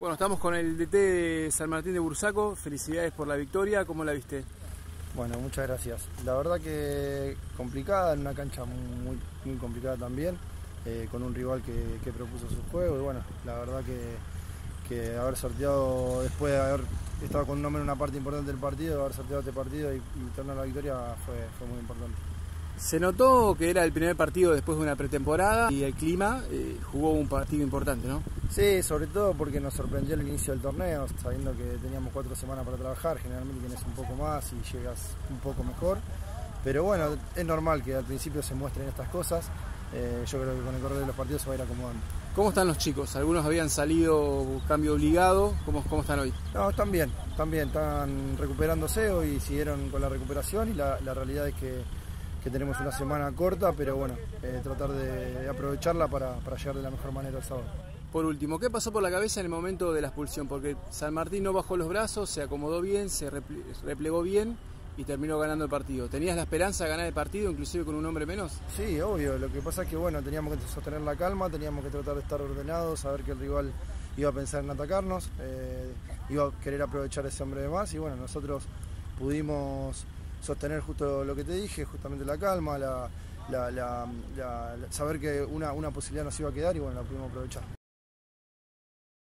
Bueno, estamos con el DT de San Martín de Bursaco. Felicidades por la victoria. ¿Cómo la viste? Bueno, muchas gracias. La verdad que complicada, en una cancha muy, muy complicada también, eh, con un rival que, propuso su juego. Y bueno, la verdad que, haber sorteado, después de haber estado con un nombre en una parte importante del partido, haber sorteado este partido y, y tener la victoria fue, fue muy importante. Se notó que era el primer partido después de una pretemporada y el clima eh, jugó un partido importante, ¿no? Sí, sobre todo porque nos sorprendió el inicio del torneo, sabiendo que teníamos cuatro semanas para trabajar, generalmente tienes un poco más y llegas un poco mejor. Pero bueno, es normal que al principio se muestren estas cosas. Eh, yo creo que con el correr de los partidos se va a ir acomodando. ¿Cómo están los chicos? Algunos habían salido cambio obligado. ¿Cómo, cómo están hoy? No, están bien, están bien, están recuperándose hoy, siguieron con la recuperación y la realidad es que que tenemos una semana corta, pero bueno, eh, tratar de aprovecharla para, llegar de la mejor manera el sábado. Por último, ¿qué pasó por la cabeza en el momento de la expulsión? Porque San Martín no bajó los brazos, se acomodó bien, se replegó bien y terminó ganando el partido. ¿Tenías la esperanza de ganar el partido, inclusive con un hombre menos? Sí, obvio. Lo que pasa es que bueno, teníamos que sostener la calma, teníamos que tratar de estar ordenados, saber que el rival iba a pensar en atacarnos, eh, iba a querer aprovechar ese hombre de más y bueno, nosotros pudimos sostener justo lo que te dije, justamente la calma, la, saber que una posibilidad nos iba a quedar y bueno, la pudimos aprovechar.